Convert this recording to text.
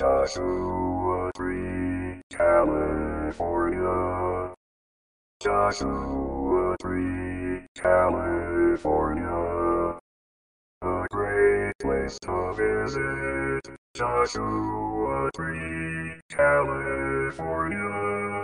Joshua Tree, California. Joshua Tree, California. A great place to visit. Joshua Tree, California.